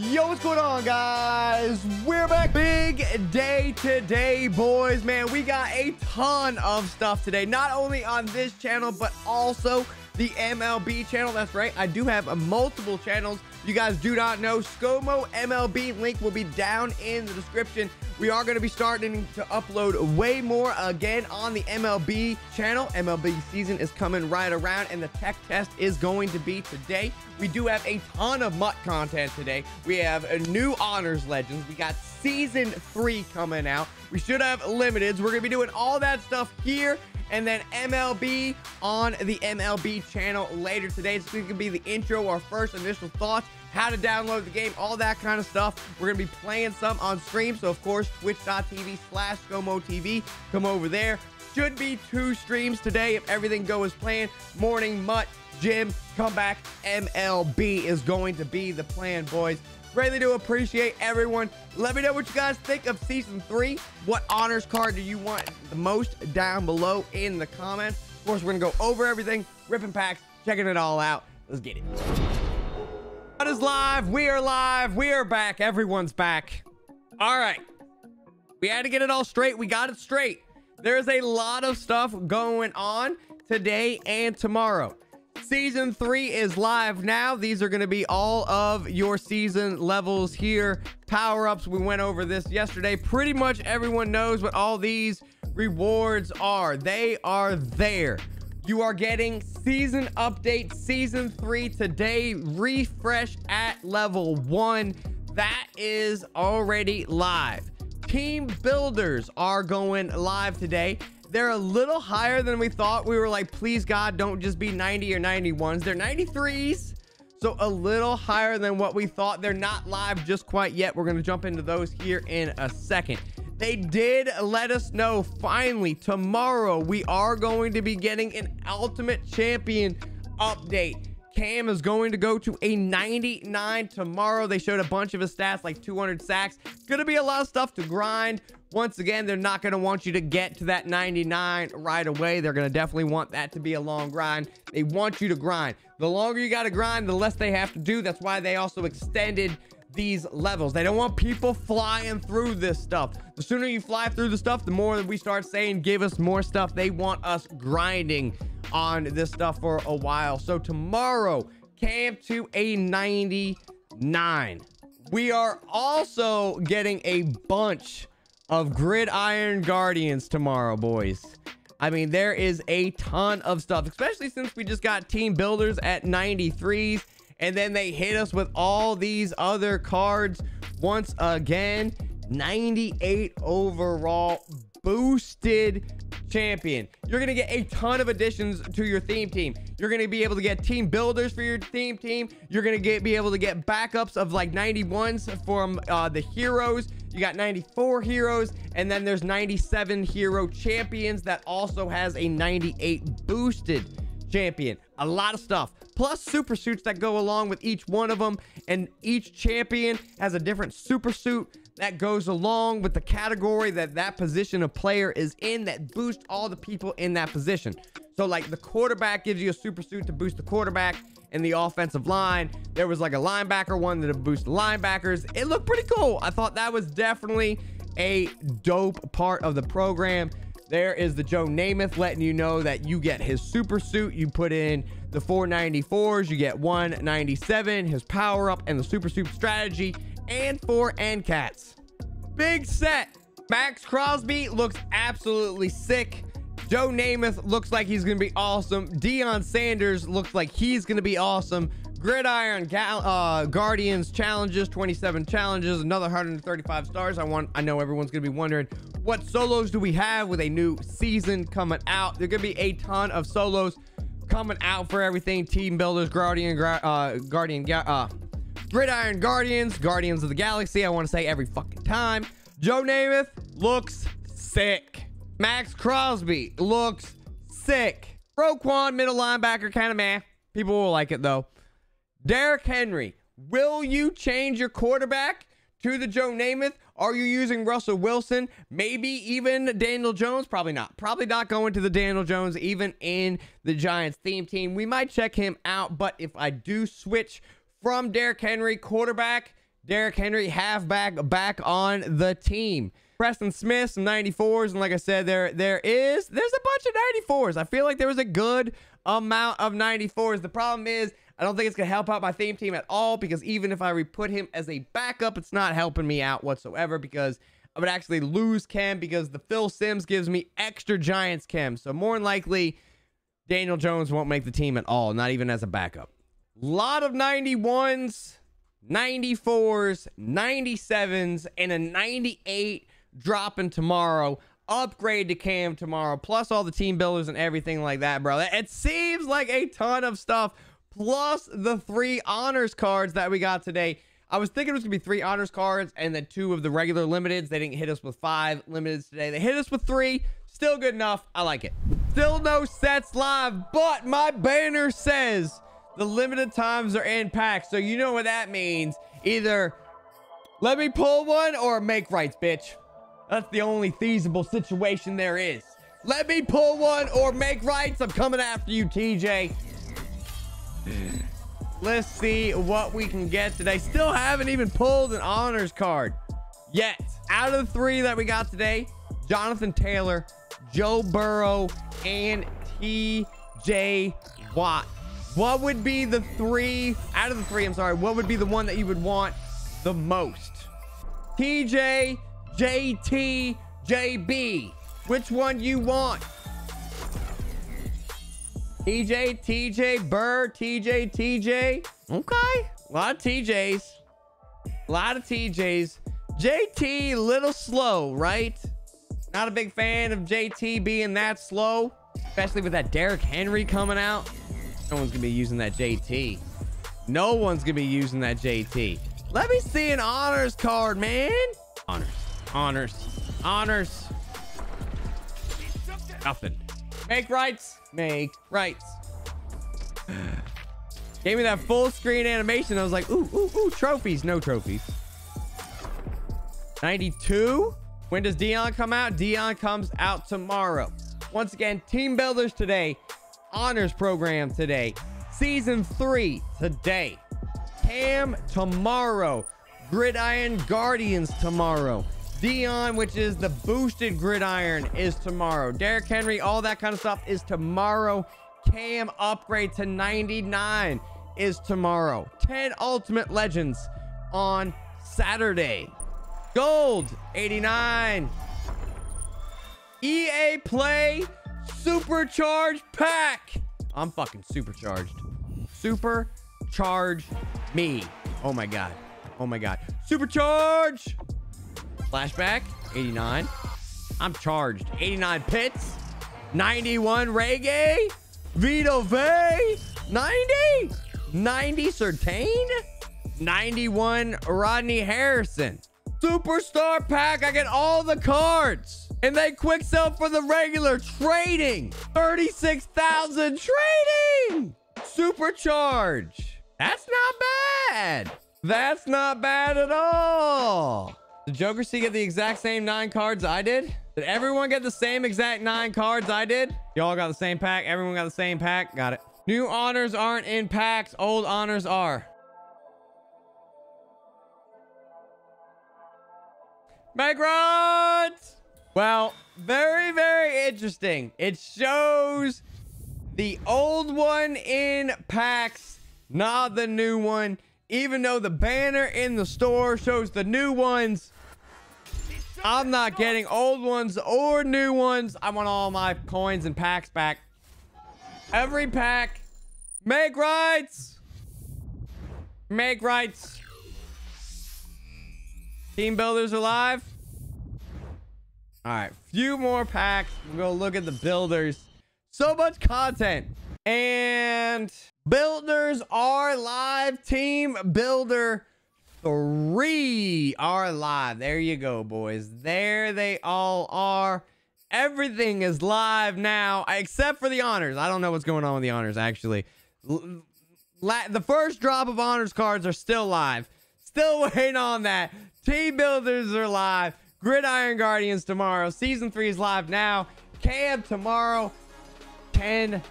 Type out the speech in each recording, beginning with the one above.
Yo, what's going on, guys? We're back. Big day today, boys. Man, we got a ton of stuff today. Not only on this channel, but also the MLB channel. That's right. I do have multiple channels. You guys do not know. ScoMo MLB link will be down in the description. We are going to be starting to upload way more again on the MLB channel. MLB season is coming right around and the tech test is going to be today. We do have a ton of MUT content today. We have a new honors legends. We got season three coming out. We should have limiteds. We're going to be doing all that stuff here and then MLB on the MLB channel later today. It's going to be the intro, our first initial thoughts, how to download the game, all that kind of stuff. We're going to be playing some on stream. So, of course, twitch.tv slash TV. Come over there. Should be two streams today if everything goes as planned. Morning, MUT, gym, comeback, MLB is going to be the plan, boys. Greatly do appreciate everyone. Let me know what you guys think of season three. What honors card do you want the most down below in the comments? Of course, we're gonna go over everything, ripping packs, checking it all out. Let's get it. What is live? We are live. We are back. Everyone's back. All right. We had to get it all straight. We got it straight. There's a lot of stuff going on today and tomorrow. Season three is live now. These are going to be all of your season levels here. Power ups. We went over this yesterday. Pretty much everyone knows what all these rewards are. They are there. You are getting season update season three today. Refresh at level one. That is already live. Team builders are going live today. They're a little higher than we thought. We were like, please God, don't just be 90 or 91s. They're 93s. So a little higher than what we thought. They're not live just quite yet. We're going to jump into those here in a second. They did let us know finally tomorrow we are going to be getting an Ultimate Champion update. Cam is going to go to a 99 tomorrow. They showed a bunch of his stats like 200 sacks. Gonna be a lot of stuff to grind. Once again, they're not going to want you to get to that 99 right away. They're going to definitely want that to be a long grind. They want you to grind. The longer you got to grind, the less they have to do. That's why they also extended these levels. They don't want people flying through this stuff. The sooner you fly through the stuff, the more that we start saying, give us more stuff. They want us grinding on this stuff for a while. So tomorrow, Cam to a 99. We are also getting a bunch of Gridiron Guardians tomorrow, boys. I mean, there is a ton of stuff, especially since we just got team builders at 93s. And then they hit us with all these other cards once again. 98 overall boosted champion. You're going to get a ton of additions to your theme team. You're going to be able to get team builders for your theme team. You're going to get be able to get backups of like 91s from uh, the heroes. You got 94 heroes, and then there's 97 hero champions that also has a 98 boosted champion. A lot of stuff. Plus super suits that go along with each one of them. And each champion has a different super suit that goes along with the category that that position of player is in that boosts all the people in that position. So like the quarterback gives you a super suit to boost the quarterback and the offensive line. There was like a linebacker one that boost linebackers. It looked pretty cool. I thought that was definitely a dope part of the program. There is the Joe Namath letting you know that you get his super suit. You put in the 494s, you get 197, his power up, and the super suit strategy, and four end cats. Big set. Maxx Crosby looks absolutely sick. Joe Namath looks like he's going to be awesome. Deion Sanders looks like he's going to be awesome. Gridiron uh, Guardians challenges, 27 challenges, another 135 stars. I want. I know everyone's going to be wondering what solos do we have with a new season coming out. There's going to be a ton of solos coming out for everything. Team Builders, Guardian, uh, Guardian, uh, Gridiron Guardians, Guardians of the Galaxy. I want to say every fucking time. Joe Namath looks sick. Maxx Crosby looks sick. Roquan, middle linebacker, kind of man. People will like it though. Derrick Henry, will you change your quarterback to the Joe Namath? Are you using Russell Wilson? Maybe even Daniel Jones? Probably not. Probably not going to the Daniel Jones, even in the Giants theme team. We might check him out, but if I do switch from Derrick Henry quarterback, Derrick Henry halfback back on the team. Preston Smith, some 94s, and like I said, there there is there's a bunch of 94s. I feel like there was a good amount of 94s. The problem is I don't think it's gonna help out my theme team at all because even if I re-put him as a backup, it's not helping me out whatsoever because I would actually lose chem because the Phil Simms gives me extra Giants chem. So more than likely, Daniel Jones won't make the team at all, not even as a backup. Lot of 91s, 94s, 97s, and a 98 dropping tomorrow. Upgrade to Cam tomorrow, plus all the team builders and everything like that, bro. It seems like a ton of stuff, plus the three honors cards that we got today. I was thinking it was going to be three honors cards and then two of the regular limiteds. They didn't hit us with five limiteds today. They hit us with three. Still good enough. I like it. Still no sets live, but my banner says the limited times are in packs. So you know what that means. Either let me pull one or make rights, bitch. That's the only feasible situation there is. Let me pull one or make rights. I'm coming after you, TJ. Let's see what we can get today. Still haven't even pulled an honors card yet. Out of the three that we got today, Jonathan Taylor, Joe Burrow, and TJ Watt. What would be the three, out of the three, I'm sorry, what would be the one that you would want the most? TJ, JT, JB. Which one you want? TJ, TJ, Burr, TJ, TJ. Okay. A lot of TJs. A lot of TJs. JT, little slow, right? Not a big fan of JT being that slow, especially with that Derrick Henry coming out. No one's going to be using that JT. No one's going to be using that JT. Let me see an honors card, man. Honors, honors, honors. Nothing. Make rights. Make rights. Gave me that full screen animation. I was like, ooh, ooh, ooh, trophies. No trophies. 92. When does Deion come out? Deion comes out tomorrow. Once again, team builders today. Honors program today. Season three today. Cam tomorrow. Gridiron Guardians tomorrow. Deion, which is the boosted gridiron, is tomorrow. Derrick Henry, all that kind of stuff is tomorrow. Cam upgrade to 99 is tomorrow. 10 Ultimate Legends on Saturday. Gold, 89. EA Play Supercharged Pack. I'm fucking supercharged. Supercharge me. Oh my God. Oh my God. Supercharge. Flashback, 89. I'm charged. 89 Pitts, 91 Reggie. Vita Vea. 90. 90 Surtain. 91 Rodney Harrison. Superstar pack. I get all the cards. And they quick sell for the regular trading. 36,000 trading. Supercharge. That's not bad. That's not bad at all. Did Joker C get the exact same nine cards I did? Did everyone get the same exact nine cards I did? Y'all got the same pack? Everyone got the same pack? Got it. New honors aren't in packs. Old honors are. Megrons! Well, very, very interesting. It shows the old one in packs, not the new one. Even though the banner in the store shows the new ones, I'm not getting old ones or new ones. I want all my coins and packs back. Every pack. Make rights. Make rights. Team builders alive. All right, few more packs. We'll go look at the builders. So much content. And builders are live. Team builder three are live. There you go, boys. There they all are. Everything is live now, except for the honors. I don't know what's going on with the honors, actually. the first drop of honors cards are still live. Still waiting on that. Team builders are live. Gridiron Guardians tomorrow. Season 3 is live now. Cam tomorrow. 10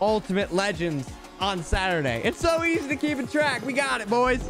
Ultimate Legends on Saturday. It's so easy to keep in track. We got it, boys.